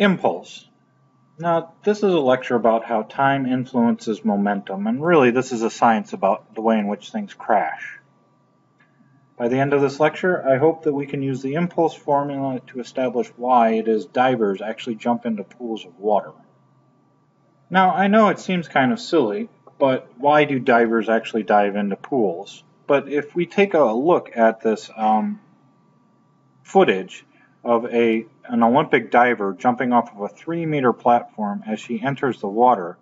Impulse. Now, this is a lecture about how time influences momentum, and really this is a science about the way in which things crash. By the end of this lecture, I hope that we can use the impulse formula to establish why it is divers actually jump into pools of water. Now, I know it seems kind of silly, but why do divers actually dive into pools? But if we take a look at this um, footage of a an Olympic diver jumping off of a three meter platform as she enters the water,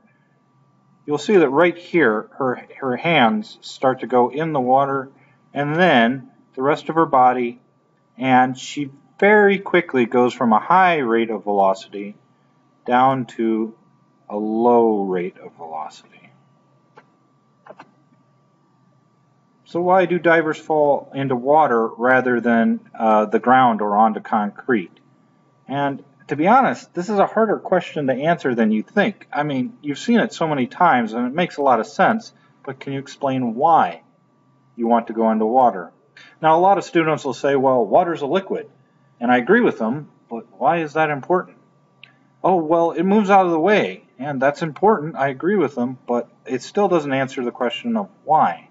you'll see that right here her her hands start to go in the water and then the rest of her body and she very quickly goes from a high rate of velocity down to a low rate of velocity. So why do divers fall into water rather than uh, the ground or onto concrete? And to be honest, this is a harder question to answer than you think. I mean, you've seen it so many times and it makes a lot of sense, but can you explain why you want to go into water? Now, a lot of students will say, well, water's a liquid. And I agree with them, but why is that important? Oh, well, it moves out of the way, and that's important. I agree with them, but it still doesn't answer the question of why.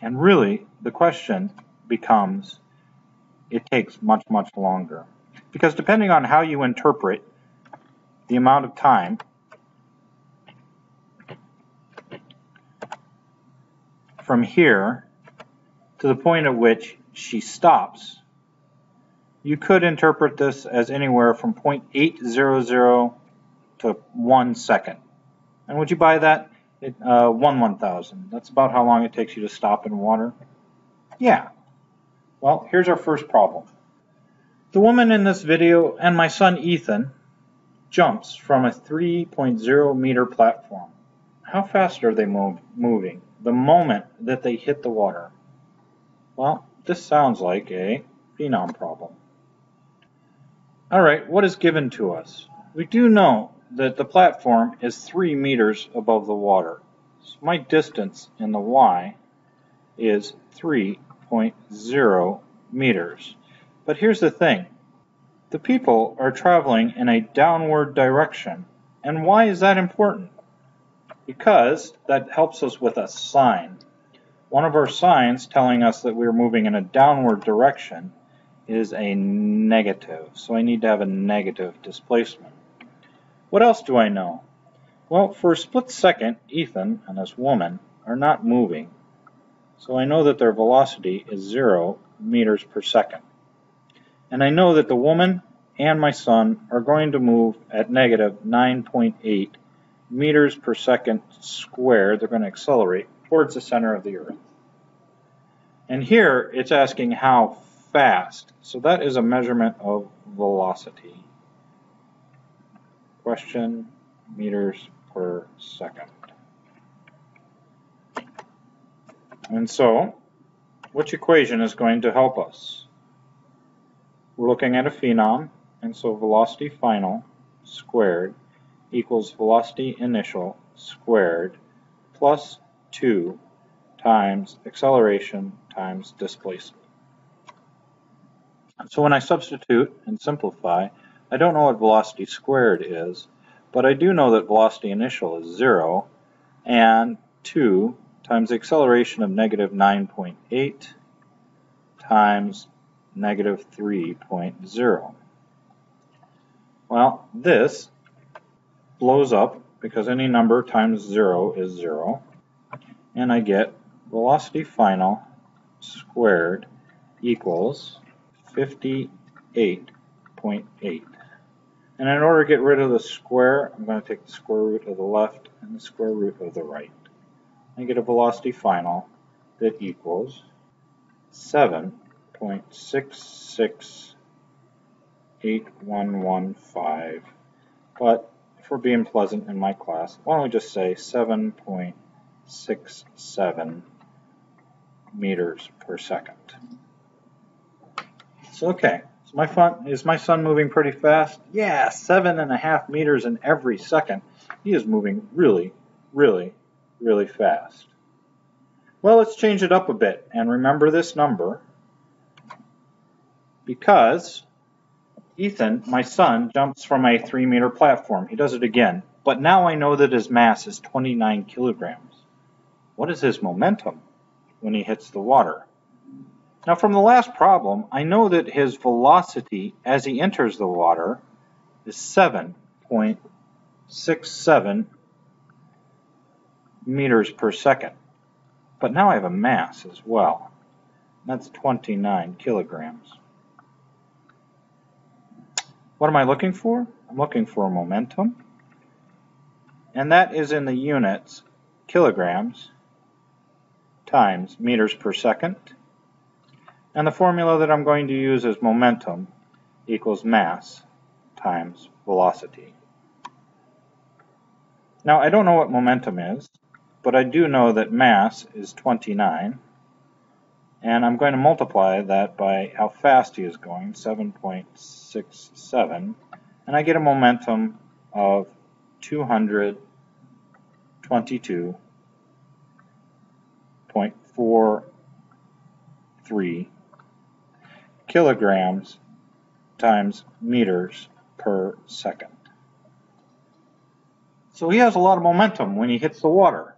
And really, the question becomes, it takes much, much longer. Because depending on how you interpret the amount of time from here to the point at which she stops, you could interpret this as anywhere from 0.800 to 1 second. And would you buy that? It, uh, 1 1000. That's about how long it takes you to stop in water. Yeah. Well, here's our first problem. The woman in this video and my son Ethan jumps from a 3.0 meter platform. How fast are they move, moving the moment that they hit the water? Well, this sounds like a phenom problem. Alright, what is given to us? We do know that the platform is 3 meters above the water. So my distance in the y is 3.0 meters. But here's the thing. The people are traveling in a downward direction. And why is that important? Because that helps us with a sign. One of our signs telling us that we're moving in a downward direction is a negative. So I need to have a negative displacement. What else do I know? Well, for a split second, Ethan and this woman are not moving. So I know that their velocity is 0 meters per second. And I know that the woman and my son are going to move at negative 9.8 meters per second squared. They're going to accelerate towards the center of the Earth. And here it's asking how fast. So that is a measurement of velocity question meters per second. And so, which equation is going to help us? We're looking at a phenom, and so velocity final squared equals velocity initial squared plus 2 times acceleration times displacement. So when I substitute and simplify, I don't know what velocity squared is, but I do know that velocity initial is 0, and 2 times the acceleration of negative 9.8 times negative 3.0. Well, this blows up because any number times 0 is 0, and I get velocity final squared equals 58.8. And in order to get rid of the square, I'm going to take the square root of the left and the square root of the right. I get a velocity final that equals 7.668115. But we're being pleasant in my class, why don't we just say 7.67 meters per second. So, okay. so My fun, is my son moving pretty fast? Yeah, seven and a half meters in every second. He is moving really, really, really fast. Well, let's change it up a bit and remember this number because Ethan, my son, jumps from a three meter platform. He does it again, but now I know that his mass is 29 kilograms. What is his momentum when he hits the water? Now from the last problem, I know that his velocity as he enters the water is 7.67 meters per second. But now I have a mass as well. That's 29 kilograms. What am I looking for? I'm looking for momentum. And that is in the units kilograms times meters per second and the formula that I'm going to use is momentum equals mass times velocity. Now I don't know what momentum is, but I do know that mass is 29, and I'm going to multiply that by how fast he is going, 7.67, and I get a momentum of 222.43 kilograms times meters per second. So he has a lot of momentum when he hits the water.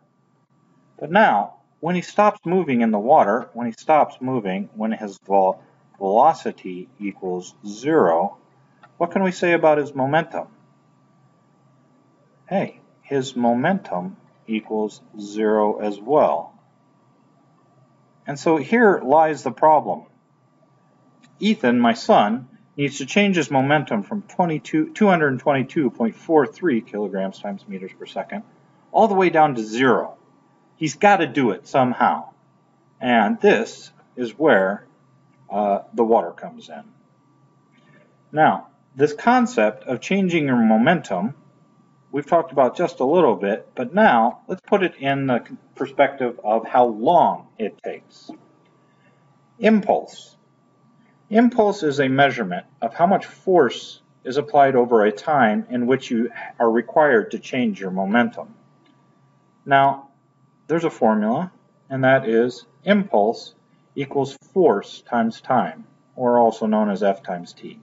But now, when he stops moving in the water, when he stops moving, when his velocity equals zero, what can we say about his momentum? Hey, his momentum equals zero as well. And so here lies the problem. Ethan, my son, needs to change his momentum from 222.43 kilograms times meters per second all the way down to zero. He's got to do it somehow. And this is where uh, the water comes in. Now, this concept of changing your momentum, we've talked about just a little bit, but now let's put it in the perspective of how long it takes. Impulse. Impulse is a measurement of how much force is applied over a time in which you are required to change your momentum. Now, there's a formula, and that is impulse equals force times time, or also known as F times T.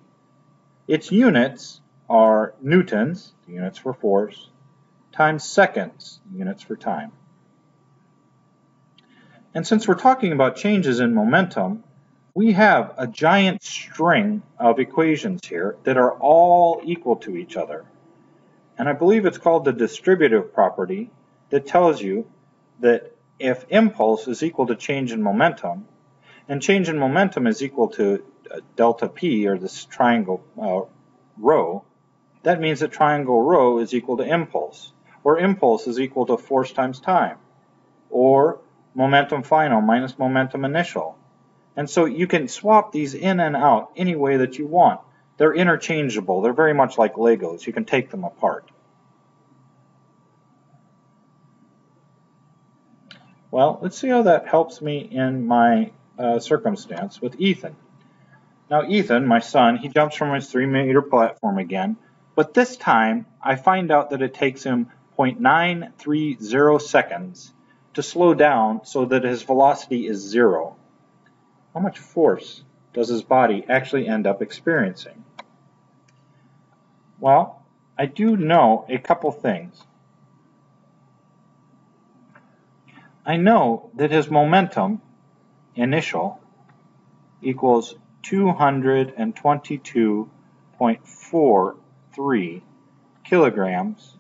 Its units are newtons, the units for force, times seconds, the units for time. And since we're talking about changes in momentum, we have a giant string of equations here that are all equal to each other. And I believe it's called the distributive property that tells you that if impulse is equal to change in momentum, and change in momentum is equal to uh, delta p, or this triangle uh, rho, that means that triangle rho is equal to impulse, or impulse is equal to force times time, or momentum final minus momentum initial, and so you can swap these in and out any way that you want. They're interchangeable. They're very much like Legos. You can take them apart. Well, let's see how that helps me in my uh, circumstance with Ethan. Now Ethan, my son, he jumps from his three meter platform again, but this time I find out that it takes him 0.930 seconds to slow down so that his velocity is zero how much force does his body actually end up experiencing? Well, I do know a couple things. I know that his momentum initial equals 222.43 kilograms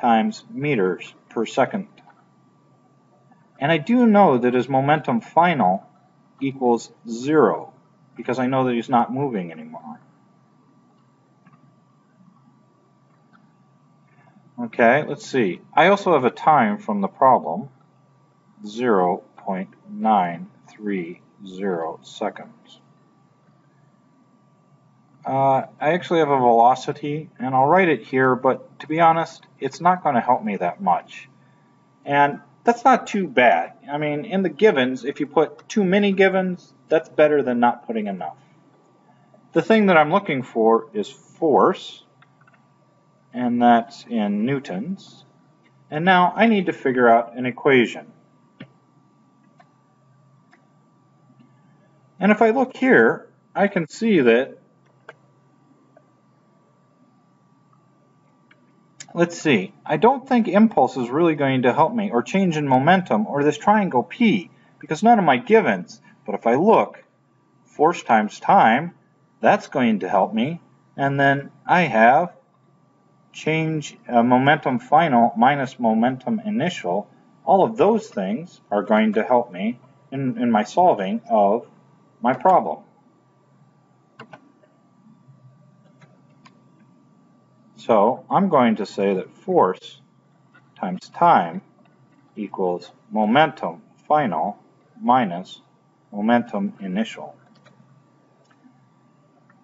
times meters per second. And I do know that his momentum final equals zero because I know that he's not moving anymore. Okay, let's see. I also have a time from the problem, 0.930 seconds. Uh, I actually have a velocity, and I'll write it here, but to be honest, it's not going to help me that much. And that's not too bad. I mean, in the givens, if you put too many givens, that's better than not putting enough. The thing that I'm looking for is force, and that's in newtons. And now I need to figure out an equation. And if I look here, I can see that, let's see, I don't think impulse is really going to help me, or change in momentum, or this triangle P, because none of my givens. But if I look, force times time, that's going to help me. And then I have change uh, momentum final minus momentum initial. All of those things are going to help me in, in my solving of my problem. So I'm going to say that force times time equals momentum final minus momentum initial.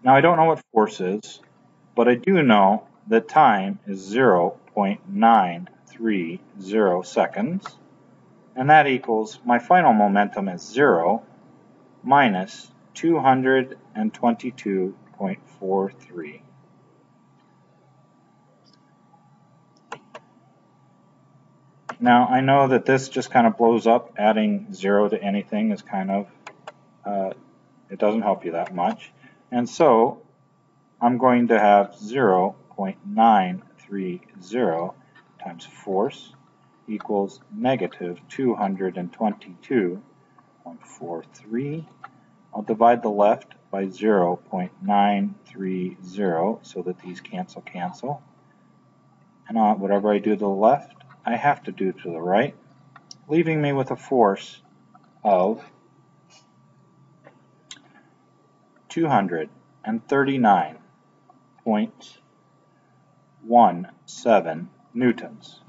Now I don't know what force is, but I do know that time is 0.930 seconds, and that equals my final momentum is 0 minus 222.43. Now I know that this just kind of blows up. Adding zero to anything is kind of, uh, it doesn't help you that much. And so I'm going to have 0.930 times force equals negative 222.43. I'll divide the left by 0.930 so that these cancel cancel. And whatever I do to the left, I have to do to the right, leaving me with a force of 239.17 newtons,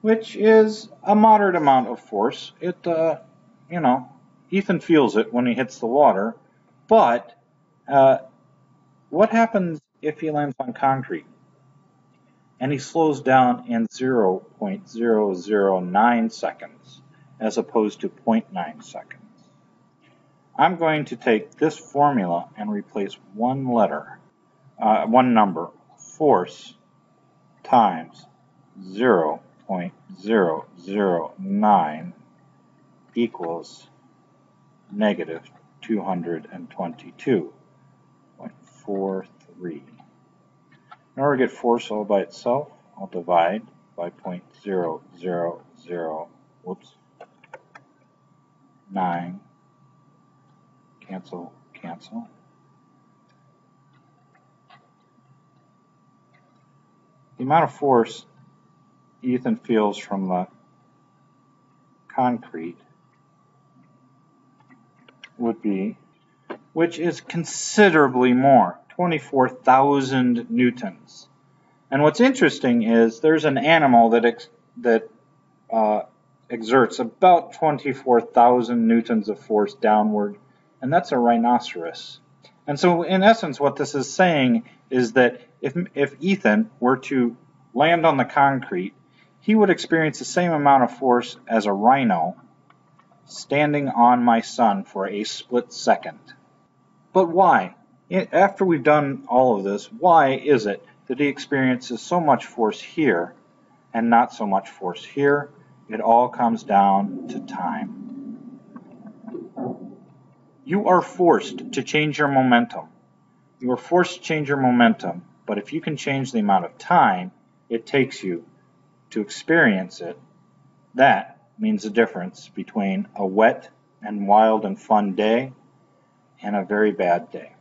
which is a moderate amount of force. It, uh, you know, Ethan feels it when he hits the water, but uh, what happens if he lands on concrete? and he slows down in 0.009 seconds as opposed to 0.9 seconds. I'm going to take this formula and replace one letter, uh, one number, force times 0.009 equals negative 222.43. In order to get force all by itself, I'll divide by 0.000, whoops, 9, cancel, cancel. The amount of force Ethan feels from the concrete would be, which is considerably more. 24,000 newtons. And what's interesting is there's an animal that ex that uh, exerts about 24,000 newtons of force downward, and that's a rhinoceros. And so, in essence, what this is saying is that if, if Ethan were to land on the concrete, he would experience the same amount of force as a rhino standing on my son for a split second. But why? after we've done all of this, why is it that he experiences so much force here and not so much force here? It all comes down to time. You are forced to change your momentum. You are forced to change your momentum, but if you can change the amount of time it takes you to experience it, that means the difference between a wet and wild and fun day and a very bad day.